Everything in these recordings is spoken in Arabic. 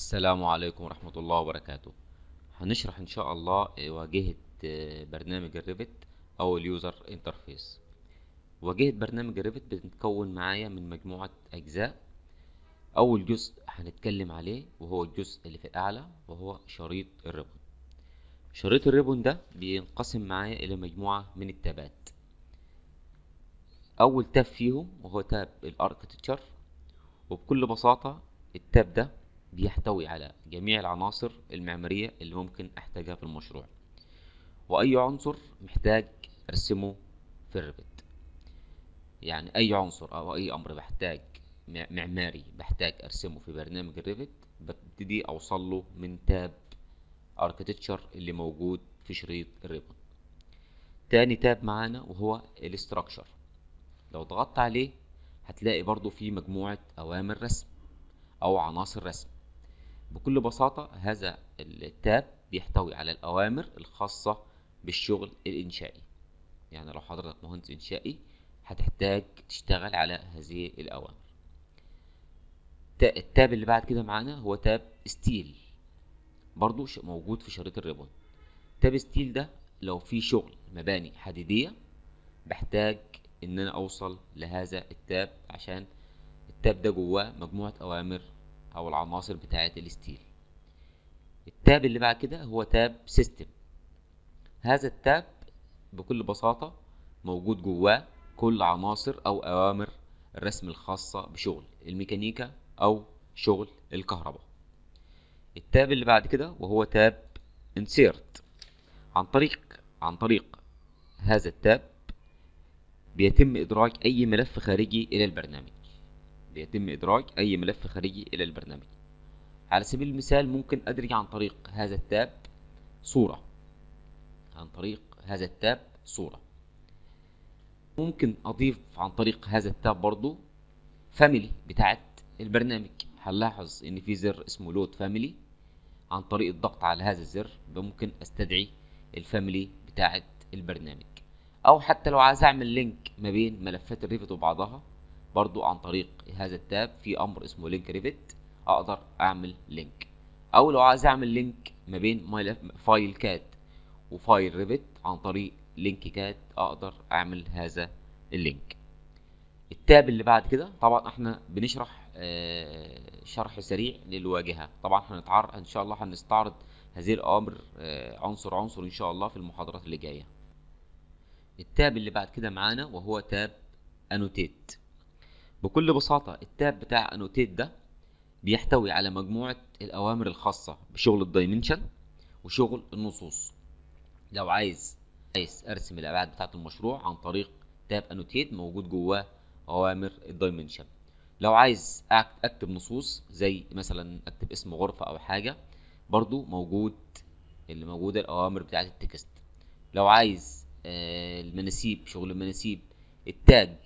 السلام عليكم ورحمة الله وبركاته. هنشرح إن شاء الله واجهة آه، برنامج ال Revit أو ال user interface. واجهة برنامج ال Revit بتتكون معايا من مجموعة أجزاء. أول جزء هنتكلم عليه وهو الجزء اللي في الأعلى وهو شريط ال ribbon. شريط ال ribbon ده بينقسم معايا إلى مجموعة من ال tab ات. أول tab فيهم وهو tab ال architecture وبكل بساطة ال tab ده بيحتوي على جميع العناصر المعمارية اللي ممكن أحتاجها في المشروع. وأي عنصر محتاج أرسمه في ال Revit يعني أي عنصر أو أي أمر بحتاج مع- معماري بحتاج أرسمه في برنامج ال Revit ببتدي أوصل له من tab architecture اللي موجود في شريط ال ribbon تاني tab معانا وهو ال structure لو ضغطت عليه هتلاقي برضو فيه مجموعة أوامر رسم أو عناصر رسم. بكل بساطة هذا ال tab بيحتوي على الأوامر الخاصة بالشغل الإنشائي. يعني لو حضرتك مهندس إنشائي هتحتاج تشتغل على هذه الأوامر. تا- ال tab اللي بعد كده معانا هو tab steel. برضو موجود في شريط ال ribbon. tab steel ده لو في شغل مباني حديدية بحتاج إن أنا أوصل لهذا ال tab عشان ال tab ده جواه مجموعة أوامر أو العناصر بتاعة ال steel. ال tab اللي بعد كده هو tab system هذا ال tab بكل بساطة موجود جواه كل عناصر أو أوامر الرسم الخاصة بشغل الميكانيكا أو شغل الكهرباء. التاب اللي بعد كده وهو تاب insert. عن طريق عن طريق هذا التاب بيتم إدراج أي ملف خارجي إلى البرنامج. بيتم إدراج أي ملف خارجي إلى البرنامج. على سبيل المثال ممكن أدرج عن طريق هذا التاب صورة. عن طريق هذا التاب صورة. ممكن أضيف عن طريق هذا التاب برضو family بتاعت البرنامج. هنلاحظ إن في زر اسمه load family عن طريق الضغط على هذا الزر ممكن أستدعي ال family بتاعت البرنامج. أو حتى لو عايز أعمل link ما بين ملفات ال Revit وبعضها برضو عن طريق هذا ال tab في أمر اسمه link Revit أقدر أعمل link أو لو عايز أعمل link ما بين file CAD و file Revit عن طريق link CAD أقدر أعمل هذا ال link ال tab اللي بعد كده طبعا إحنا بنشرح آه، شرح سريع للواجهة. طبعا هنتعرض إن شاء الله هنستعرض هذه الاوامر آه، عنصر عنصر إن شاء الله في المحاضرات اللي جاية. ال tab اللي بعد كده معانا وهو tab annotate بكل بساطة ال tab بتاع annotate ده بيحتوي على مجموعة الأوامر الخاصة بشغل ال dimension وشغل النصوص. لو عايز عايز أرسم الأبعاد بتاعة المشروع عن طريق tab annotate موجود جواه أوامر ال dimension. لو عايز أك- أكتب نصوص زي مثلا أكتب اسم غرفة أو حاجة برضو موجود اللي موجودة الأوامر بتاعة ال text. لو عايز آه، المناسيب شغل المناسيب ال tag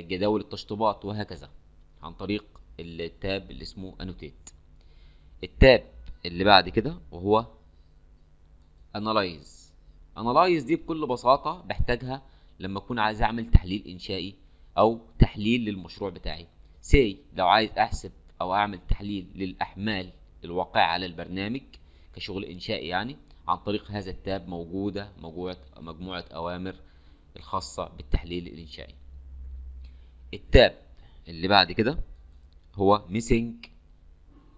جداول التشطيبات وهكذا عن طريق ال tab اللي اسمه annotate ال tab اللي بعد كده وهو analyze analyze دي بكل بساطة بحتاجها لما أكون عايز أعمل تحليل إنشائي أو تحليل للمشروع بتاعي. زي لو عايز أحسب أو أعمل تحليل للأحمال الواقعة على البرنامج كشغل إنشائي يعني عن طريق هذا ال tab موجودة مجموعة مجموعة أوامر الخاصة بالتحليل الإنشائي. ال tab اللي بعد كده هو massing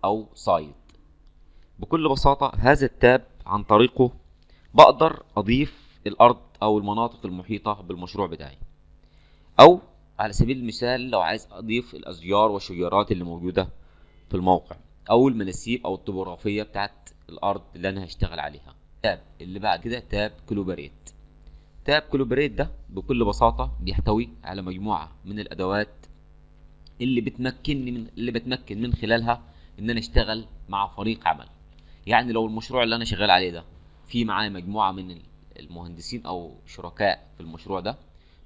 أو site بكل بساطة هذا ال tab عن طريقه بقدر أضيف الأرض أو المناطق المحيطة بالمشروع بتاعي. أو على سبيل المثال لو عايز أضيف الاشجار والشجيرات اللي موجودة في الموقع أو المناسيب أو الطبوغرافية بتاعت الأرض اللي أنا هشتغل عليها. tab اللي بعد كده tab collaborate tab collaborate ده بكل بساطة بيحتوي على مجموعة من الأدوات اللي بتمكنني من اللي بتمكن من خلالها إن أنا أشتغل مع فريق عمل. يعني لو المشروع اللي أنا شغال عليه ده في معايا مجموعة من المهندسين أو شركاء في المشروع ده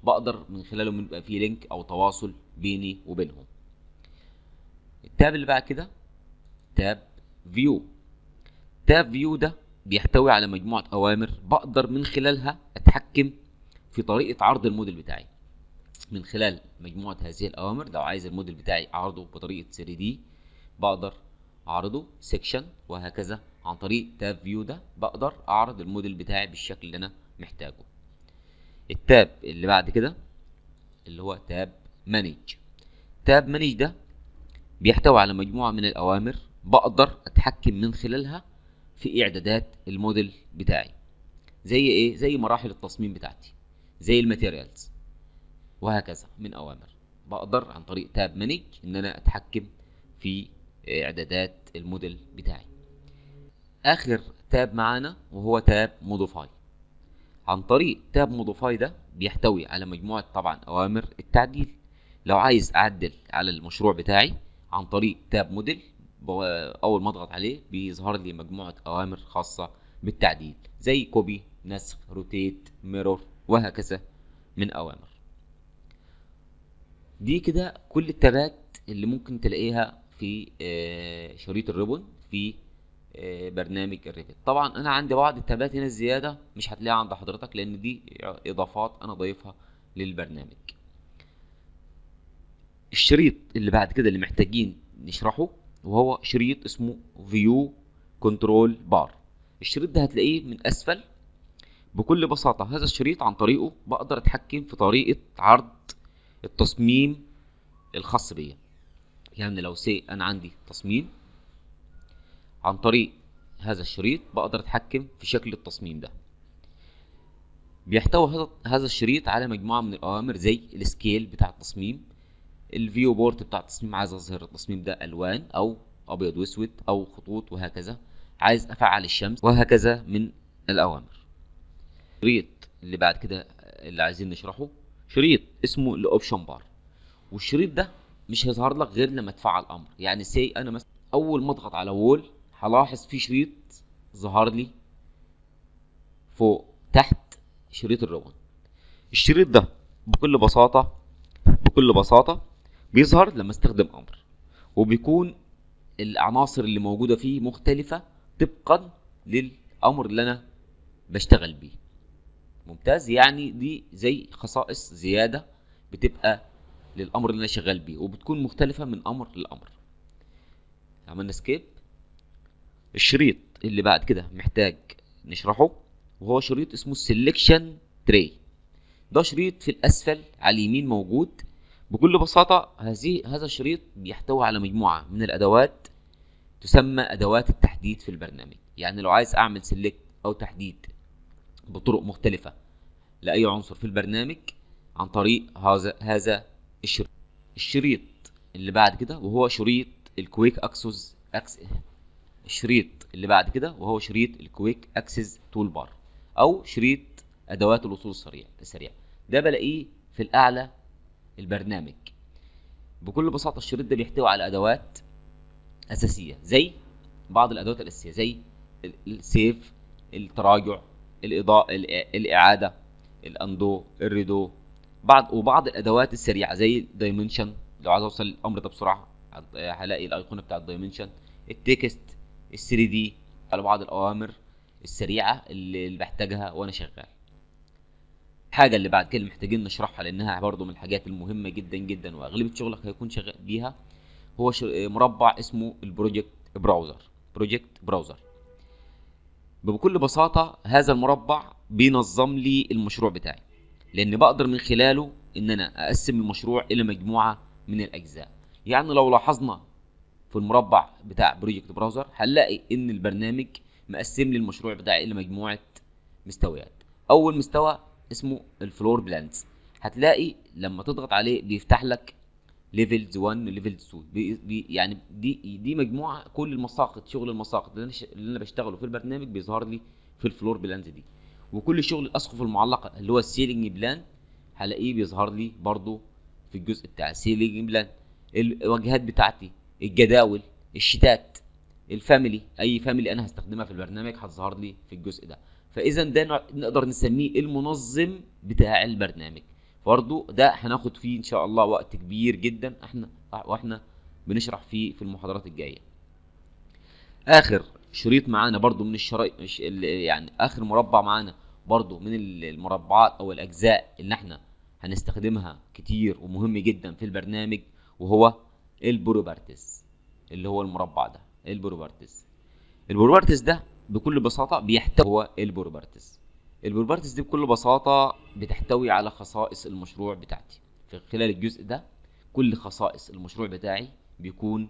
بقدر من خلاله يبقى في link أو تواصل بيني وبينهم. ال tab اللي بعد كده tab view. tab view ده بيحتوي على مجموعة أوامر بقدر من خلالها أتحكم في طريقة عرض الموديل بتاعي. من خلال مجموعة هذه الأوامر لو عايز الموديل بتاعي أعرضه بطريقة 3D بقدر أعرضه section وهكذا عن طريق tab view ده بقدر أعرض الموديل بتاعي بالشكل اللي أنا محتاجه. ال tab اللي بعد كده اللي هو tab manage tab manage ده بيحتوي على مجموعة من الأوامر بقدر أتحكم من خلالها في إعدادات الموديل بتاعي. زي إيه؟ زي مراحل التصميم بتاعتي. زي ال materials. وهكذا من أوامر. بقدر عن طريق tab Manage إن أنا أتحكم في إعدادات الموديل بتاعي. آخر tab معانا وهو tab Modify. عن طريق tab Modify ده بيحتوي على مجموعة طبعا أوامر التعديل. لو عايز أعدل على المشروع بتاعي عن طريق tab Modify أول ما أضغط عليه بيظهر لي مجموعة أوامر خاصة بالتعديل زي copy نسخ rotate mirror وهكذا من أوامر. دي كده كل ال tabات اللي ممكن تلاقيها في شريط ال ribbon في برنامج ال Revit طبعا أنا عندي بعض ال tabات هنا الزيادة مش هتلاقيها عند حضرتك لأن دي إضافات أنا ضايفها للبرنامج. الشريط اللي بعد كده اللي محتاجين نشرحه وهو شريط اسمه View Control Bar. الشريط ده هتلاقيه من أسفل بكل بساطة. هذا الشريط عن طريقه بقدر أتحكم في طريقة عرض التصميم الخاص بيا. يعني لو say أنا عندي تصميم عن طريق هذا الشريط بقدر أتحكم في شكل التصميم ده. بيحتوي هذا هذا الشريط على مجموعة من الأوامر زي ال scale بتاع التصميم ال viewport بتاع التصميم عايز أظهر التصميم ده ألوان أو أبيض وأسود أو خطوط وهكذا. عايز أفعل الشمس وهكذا من الأوامر. الشريط اللي بعد كده اللي عايزين نشرحه شريط اسمه ال Option Bar والشريط ده مش هيظهر لك غير لما تفعل أمر. يعني say أنا مثلا أول ما أضغط على وول هلاحظ في شريط ظهر لي فوق تحت شريط الرون الشريط ده بكل بساطة بكل بساطة بيظهر لما استخدم أمر وبيكون العناصر اللي موجودة فيه مختلفة طبقا للأمر اللي أنا بشتغل بيه. ممتاز؟ يعني دي زي خصائص زيادة بتبقى للأمر اللي أنا شغال بيه وبتكون مختلفة من أمر لأمر. عملنا escape. الشريط اللي بعد كده محتاج نشرحه وهو شريط اسمه ال selection tree ده شريط في الأسفل على اليمين موجود. بكل بساطة هذه هذا الشريط بيحتوي على مجموعة من الأدوات تسمى أدوات التحديد في البرنامج. يعني لو عايز أعمل select أو تحديد بطرق مختلفة لأي عنصر في البرنامج عن طريق هذا هذا الشريط. الشريط اللي بعد كده وهو شريط ال Quick Access access الشريط اللي بعد كده وهو شريط ال Quick Access Toolbar أو شريط أدوات الوصول السريع السريع. ده بلاقيه في الأعلى البرنامج. بكل بساطة الشريط ده بيحتوي على أدوات أساسية زي بعض الأدوات الأساسية زي ال save التراجع الإضاءة الإعادة ال undo ال redo بعض وبعض الأدوات السريعة زي ال dimension لو عايز أوصل الأمر ده بسرعة هلاقي الأيقونة بتاع ال dimension ال text ال 3D على بعض الأوامر السريعة اللي بحتاجها وأنا شغال. الحاجة اللي بعد كده محتاجين نشرحها لأنها برضو من الحاجات المهمة جدا جدا وأغلبية شغلك هيكون شغال بيها هو مربع اسمه ال Project Browser Project Browser بكل بساطة هذا المربع بينظم لي المشروع بتاعي لأن بقدر من خلاله إن أنا أقسم المشروع إلى مجموعة من الأجزاء. يعني لو لاحظنا في المربع بتاع Project Browser هنلاقي إن البرنامج مقسم لي المشروع بتاعي إلى مجموعة مستويات. أول مستوى اسمه ال floor plans هتلاقي لما تضغط عليه بيفتح لك levels 1 levels 2 بي بي يعني دي دي مجموعة كل المساقط شغل المساقط اللي أنا اللي أنا بشتغله في البرنامج بيظهر لي في ال floor plans دي. وكل شغل الأسقف المعلقة اللي هو ال ceiling plan هلاقيه بيظهر لي برضو في الجزء بتاع ال ceiling plan الواجهات بتاعتي الجداول ال sheets ال family أي family أنا هستخدمها في البرنامج هتظهر لي في الجزء ده. فاذا ده نقدر نسميه المنظم بتاع البرنامج. برضو ده هناخد فيه إن شاء الله وقت كبير جدا. إحنا وإحنا بنشرح فيه في المحاضرات الجاية. آخر شريط معانا برضو من الشرايط يعني آخر مربع معانا برضو من المربعات أو الأجزاء اللي إحنا هنستخدمها كتير ومهم جدا في البرنامج وهو البروبرتيز اللي هو المربع ده ال Properties ال Properties ده بكل بساطة بيحتوي هو ال Properties ال Properties دي بكل بساطة بتحتوي على خصائص المشروع بتاعتي. في خلال الجزء ده كل خصائص المشروع بتاعي بيكون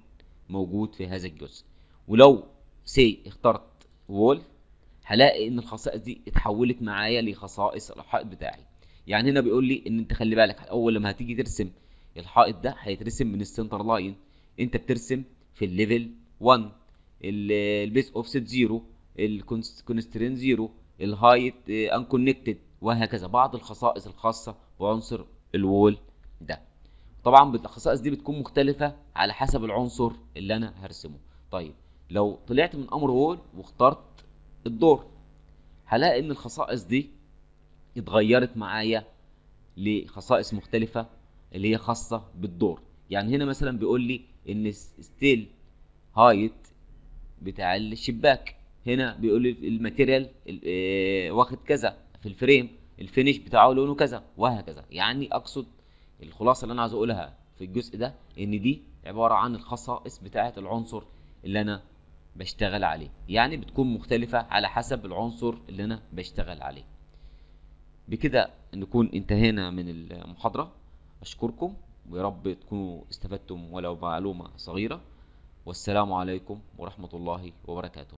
موجود في هذا الجزء. ولو say اخترت wall هلاقي إن الخصائص دي اتحولت معايا لخصائص الحائط بتاعي. يعني هنا بيقول لي إن أنت خلي بالك أول لما هتيجي ترسم الحائط ده هيترسم من ال center line أنت بترسم في ال level 1 ال base offset 0 ال constraint 0 ال height unconnected وهكذا. بعض الخصائص الخاصة بعنصر ال wall ده. طبعا الخصائص دي بتكون مختلفة على حسب العنصر اللي أنا هرسمه. طيب لو طلعت من أمر wall واخترت ال door هلاقي إن الخصائص دي اتغيرت معايا لخصائص مختلفة اللي هي خاصة بال door. يعني هنا مثلا بيقول لي إن sill height بتاع الشباك. هنا بيقول لي ال material آه واخد كذا في ال frame ال finish بتاعه لونه كذا وهكذا. يعني أقصد الخلاصة اللي أنا عايز أقولها في الجزء ده إن دي عبارة عن الخصائص بتاعة العنصر اللي أنا بشتغل عليه. يعني بتكون مختلفة على حسب العنصر اللي أنا بشتغل عليه. بكده نكون انتهينا من المحاضرة. أشكركم. ويا رب تكونوا استفدتم ولو معلومة صغيرة. والسلام عليكم ورحمة الله وبركاته.